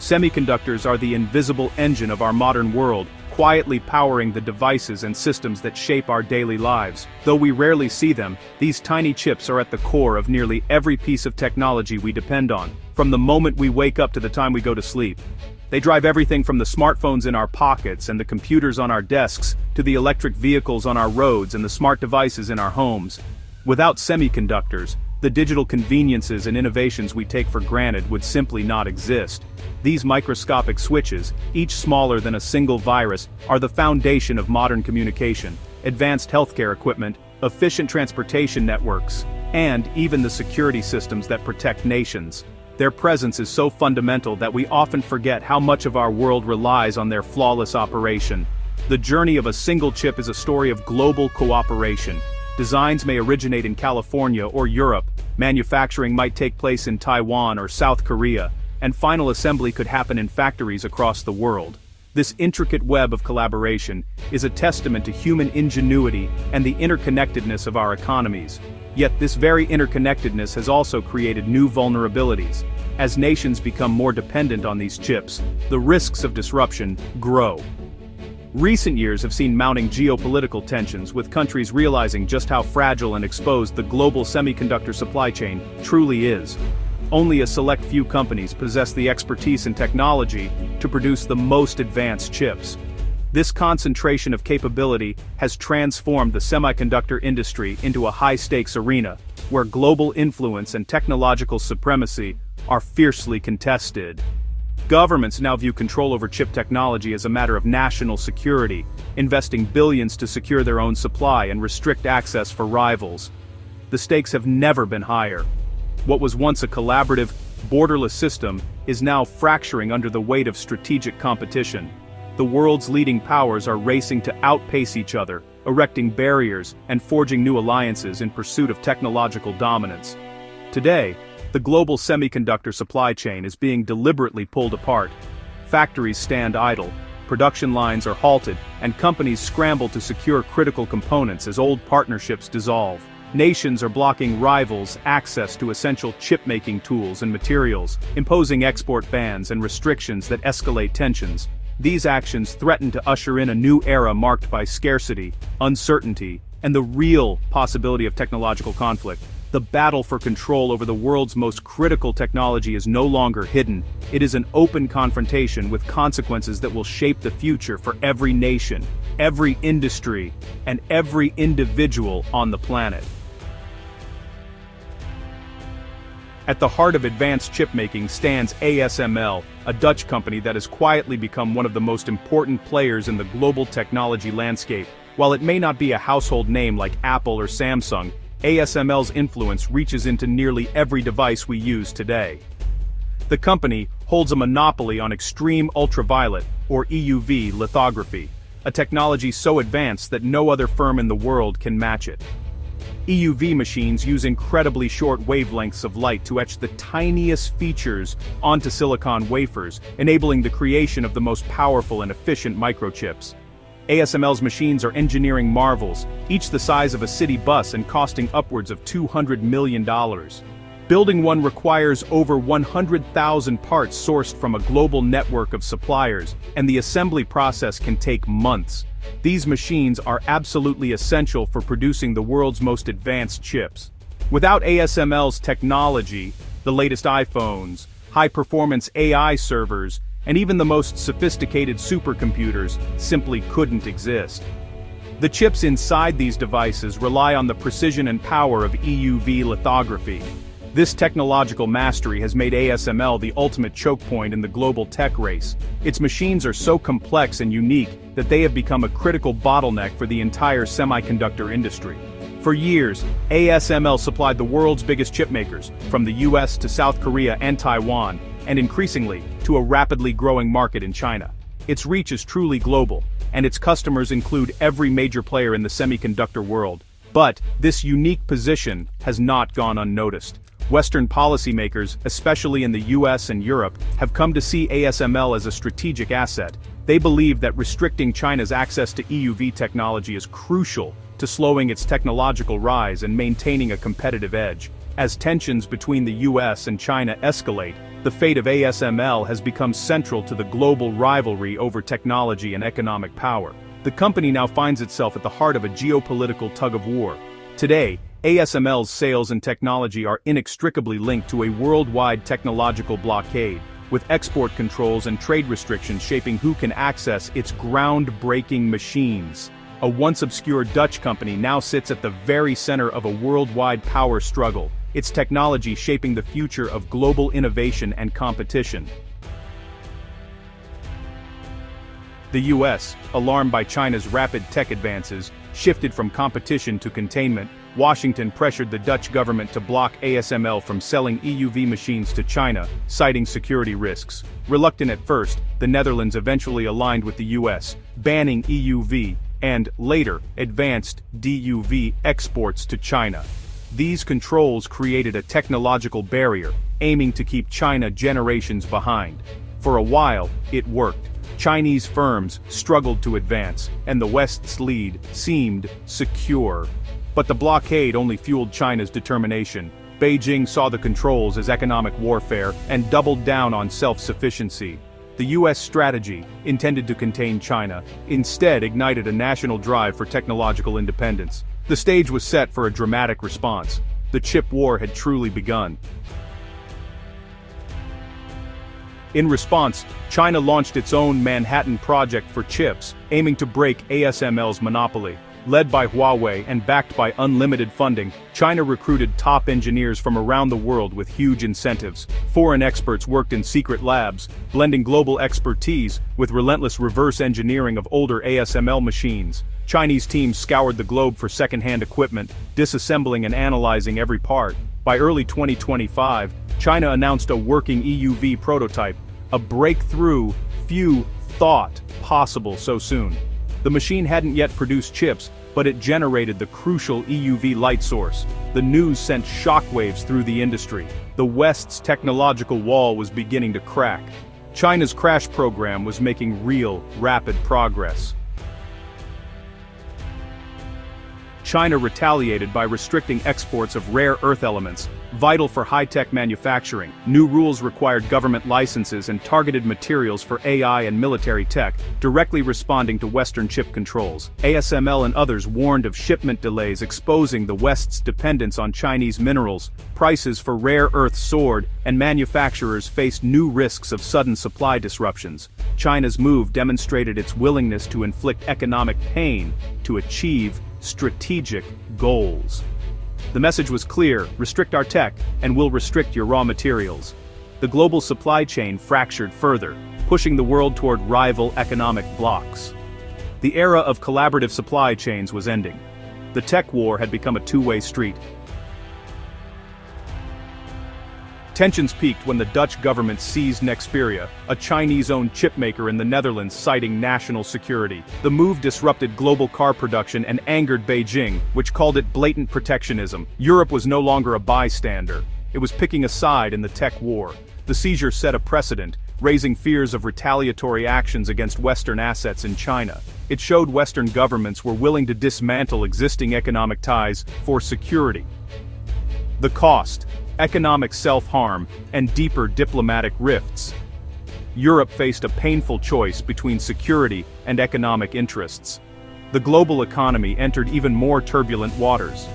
Semiconductors are the invisible engine of our modern world, quietly powering the devices and systems that shape our daily lives. Though we rarely see them, these tiny chips are at the core of nearly every piece of technology we depend on, from the moment we wake up to the time we go to sleep. They drive everything from the smartphones in our pockets and the computers on our desks, to the electric vehicles on our roads and the smart devices in our homes. Without semiconductors, the digital conveniences and innovations we take for granted would simply not exist. These microscopic switches, each smaller than a single virus, are the foundation of modern communication, advanced healthcare equipment, efficient transportation networks, and even the security systems that protect nations. Their presence is so fundamental that we often forget how much of our world relies on their flawless operation. The journey of a single chip is a story of global cooperation, Designs may originate in California or Europe, manufacturing might take place in Taiwan or South Korea, and final assembly could happen in factories across the world. This intricate web of collaboration is a testament to human ingenuity and the interconnectedness of our economies. Yet this very interconnectedness has also created new vulnerabilities. As nations become more dependent on these chips, the risks of disruption grow. Recent years have seen mounting geopolitical tensions with countries realizing just how fragile and exposed the global semiconductor supply chain truly is. Only a select few companies possess the expertise and technology to produce the most advanced chips. This concentration of capability has transformed the semiconductor industry into a high-stakes arena, where global influence and technological supremacy are fiercely contested. Governments now view control over chip technology as a matter of national security, investing billions to secure their own supply and restrict access for rivals. The stakes have never been higher. What was once a collaborative, borderless system is now fracturing under the weight of strategic competition. The world's leading powers are racing to outpace each other, erecting barriers and forging new alliances in pursuit of technological dominance. Today, the global semiconductor supply chain is being deliberately pulled apart. Factories stand idle, production lines are halted, and companies scramble to secure critical components as old partnerships dissolve. Nations are blocking rivals' access to essential chip-making tools and materials, imposing export bans and restrictions that escalate tensions. These actions threaten to usher in a new era marked by scarcity, uncertainty, and the real possibility of technological conflict. The battle for control over the world's most critical technology is no longer hidden, it is an open confrontation with consequences that will shape the future for every nation, every industry, and every individual on the planet. At the heart of advanced chipmaking stands ASML, a Dutch company that has quietly become one of the most important players in the global technology landscape. While it may not be a household name like Apple or Samsung, ASML's influence reaches into nearly every device we use today. The company holds a monopoly on extreme ultraviolet, or EUV, lithography, a technology so advanced that no other firm in the world can match it. EUV machines use incredibly short wavelengths of light to etch the tiniest features onto silicon wafers, enabling the creation of the most powerful and efficient microchips. ASML's machines are engineering marvels, each the size of a city bus and costing upwards of $200 million. Building one requires over 100,000 parts sourced from a global network of suppliers, and the assembly process can take months. These machines are absolutely essential for producing the world's most advanced chips. Without ASML's technology, the latest iPhones, high-performance AI servers, and even the most sophisticated supercomputers simply couldn't exist. The chips inside these devices rely on the precision and power of EUV lithography. This technological mastery has made ASML the ultimate choke point in the global tech race. Its machines are so complex and unique that they have become a critical bottleneck for the entire semiconductor industry. For years, ASML supplied the world's biggest chipmakers, from the US to South Korea and Taiwan, and increasingly, to a rapidly growing market in China. Its reach is truly global, and its customers include every major player in the semiconductor world. But, this unique position has not gone unnoticed. Western policymakers, especially in the US and Europe, have come to see ASML as a strategic asset. They believe that restricting China's access to EUV technology is crucial to slowing its technological rise and maintaining a competitive edge. As tensions between the US and China escalate, the fate of ASML has become central to the global rivalry over technology and economic power. The company now finds itself at the heart of a geopolitical tug-of-war. Today, ASML's sales and technology are inextricably linked to a worldwide technological blockade, with export controls and trade restrictions shaping who can access its groundbreaking machines. A once obscure Dutch company now sits at the very center of a worldwide power struggle, its technology shaping the future of global innovation and competition. The US, alarmed by China's rapid tech advances, shifted from competition to containment, Washington pressured the Dutch government to block ASML from selling EUV machines to China, citing security risks. Reluctant at first, the Netherlands eventually aligned with the US, banning EUV, and, later, advanced DUV exports to China. These controls created a technological barrier, aiming to keep China generations behind. For a while, it worked. Chinese firms struggled to advance, and the West's lead seemed secure. But the blockade only fueled China's determination. Beijing saw the controls as economic warfare and doubled down on self-sufficiency. The US strategy, intended to contain China, instead ignited a national drive for technological independence. The stage was set for a dramatic response. The chip war had truly begun. In response, China launched its own Manhattan Project for chips, aiming to break ASML's monopoly. Led by Huawei and backed by unlimited funding, China recruited top engineers from around the world with huge incentives. Foreign experts worked in secret labs, blending global expertise with relentless reverse engineering of older ASML machines. Chinese teams scoured the globe for second-hand equipment, disassembling and analyzing every part. By early 2025, China announced a working EUV prototype, a breakthrough few thought possible so soon. The machine hadn't yet produced chips, but it generated the crucial EUV light source. The news sent shockwaves through the industry. The West's technological wall was beginning to crack. China's crash program was making real, rapid progress. China retaliated by restricting exports of rare earth elements, vital for high-tech manufacturing. New rules required government licenses and targeted materials for AI and military tech, directly responding to Western chip controls. ASML and others warned of shipment delays exposing the West's dependence on Chinese minerals. Prices for rare earth soared, and manufacturers faced new risks of sudden supply disruptions. China's move demonstrated its willingness to inflict economic pain to achieve strategic goals. The message was clear, restrict our tech, and we'll restrict your raw materials. The global supply chain fractured further, pushing the world toward rival economic blocks. The era of collaborative supply chains was ending. The tech war had become a two-way street, Tensions peaked when the Dutch government seized Nexperia, a Chinese-owned chipmaker in the Netherlands citing national security. The move disrupted global car production and angered Beijing, which called it blatant protectionism. Europe was no longer a bystander. It was picking a side in the tech war. The seizure set a precedent, raising fears of retaliatory actions against Western assets in China. It showed Western governments were willing to dismantle existing economic ties for security. The cost, economic self-harm, and deeper diplomatic rifts. Europe faced a painful choice between security and economic interests. The global economy entered even more turbulent waters.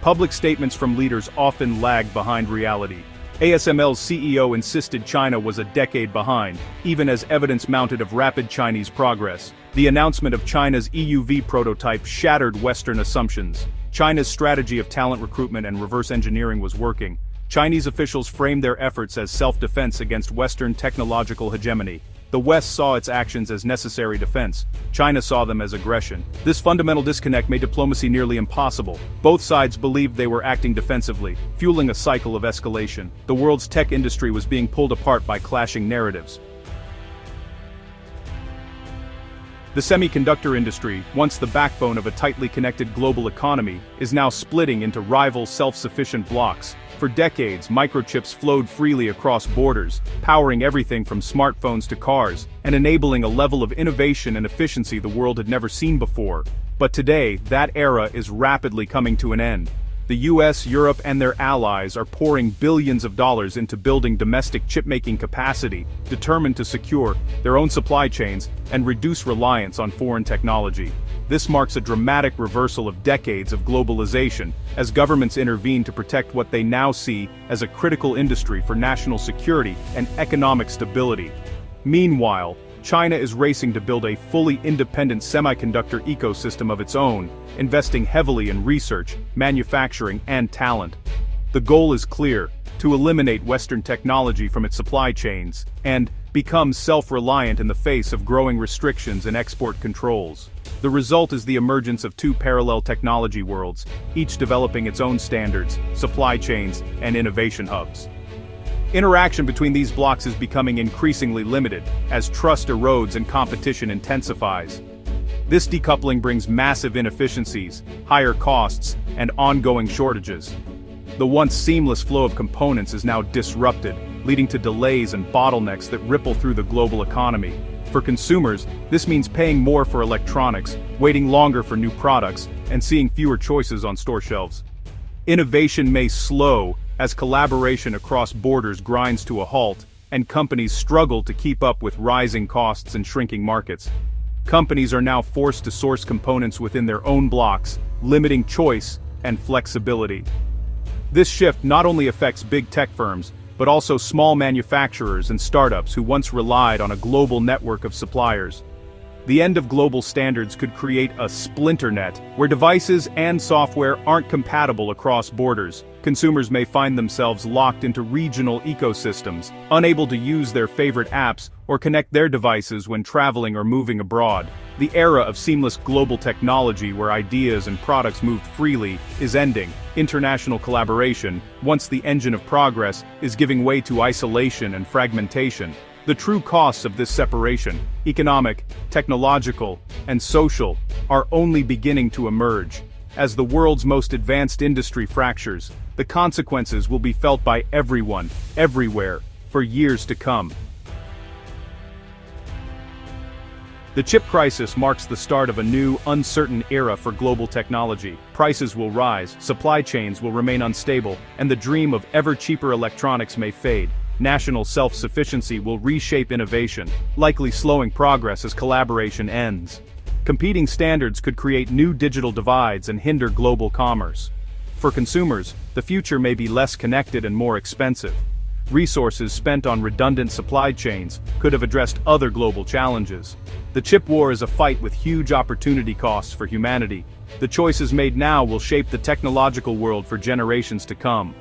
Public statements from leaders often lagged behind reality. ASML's CEO insisted China was a decade behind, even as evidence mounted of rapid Chinese progress. The announcement of China's EUV prototype shattered Western assumptions. China's strategy of talent recruitment and reverse engineering was working. Chinese officials framed their efforts as self-defense against Western technological hegemony. The West saw its actions as necessary defense. China saw them as aggression. This fundamental disconnect made diplomacy nearly impossible. Both sides believed they were acting defensively, fueling a cycle of escalation. The world's tech industry was being pulled apart by clashing narratives. The semiconductor industry, once the backbone of a tightly connected global economy, is now splitting into rival self-sufficient blocks. For decades, microchips flowed freely across borders, powering everything from smartphones to cars, and enabling a level of innovation and efficiency the world had never seen before. But today, that era is rapidly coming to an end. The US, Europe and their allies are pouring billions of dollars into building domestic chip-making capacity, determined to secure their own supply chains and reduce reliance on foreign technology. This marks a dramatic reversal of decades of globalization, as governments intervene to protect what they now see as a critical industry for national security and economic stability. Meanwhile, China is racing to build a fully independent semiconductor ecosystem of its own, investing heavily in research, manufacturing, and talent. The goal is clear, to eliminate Western technology from its supply chains, and become self-reliant in the face of growing restrictions and export controls. The result is the emergence of two parallel technology worlds, each developing its own standards, supply chains, and innovation hubs. Interaction between these blocks is becoming increasingly limited, as trust erodes and competition intensifies. This decoupling brings massive inefficiencies, higher costs, and ongoing shortages. The once seamless flow of components is now disrupted, leading to delays and bottlenecks that ripple through the global economy. For consumers, this means paying more for electronics, waiting longer for new products, and seeing fewer choices on store shelves. Innovation may slow, as collaboration across borders grinds to a halt, and companies struggle to keep up with rising costs and shrinking markets. Companies are now forced to source components within their own blocks, limiting choice and flexibility. This shift not only affects big tech firms, but also small manufacturers and startups who once relied on a global network of suppliers. The end of global standards could create a splinter net, where devices and software aren't compatible across borders. Consumers may find themselves locked into regional ecosystems, unable to use their favorite apps or connect their devices when traveling or moving abroad. The era of seamless global technology where ideas and products moved freely is ending. International collaboration, once the engine of progress, is giving way to isolation and fragmentation. The true costs of this separation, economic, technological, and social, are only beginning to emerge. As the world's most advanced industry fractures, the consequences will be felt by everyone, everywhere, for years to come. The chip crisis marks the start of a new, uncertain era for global technology. Prices will rise, supply chains will remain unstable, and the dream of ever-cheaper electronics may fade. National self-sufficiency will reshape innovation, likely slowing progress as collaboration ends. Competing standards could create new digital divides and hinder global commerce. For consumers, the future may be less connected and more expensive. Resources spent on redundant supply chains could have addressed other global challenges. The chip war is a fight with huge opportunity costs for humanity. The choices made now will shape the technological world for generations to come.